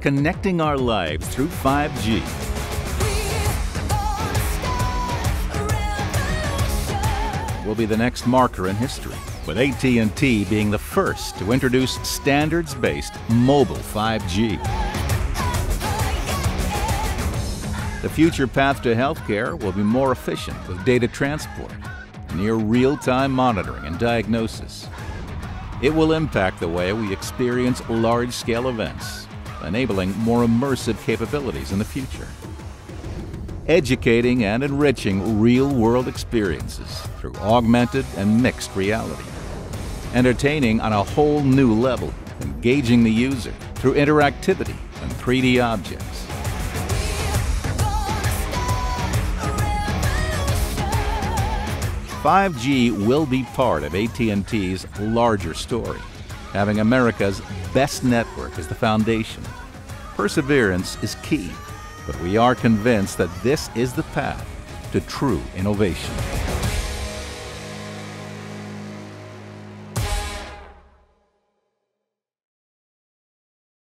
connecting our lives through 5G. Will be the next marker in history, with AT&T being the first to introduce standards-based mobile 5G. The future path to healthcare will be more efficient with data transport, near real-time monitoring and diagnosis. It will impact the way we experience large-scale events, enabling more immersive capabilities in the future. Educating and enriching real-world experiences through augmented and mixed reality. Entertaining on a whole new level, engaging the user through interactivity and 3D objects. 5G will be part of AT&T's larger story, having America's best network as the foundation. Perseverance is key, but we are convinced that this is the path to true innovation.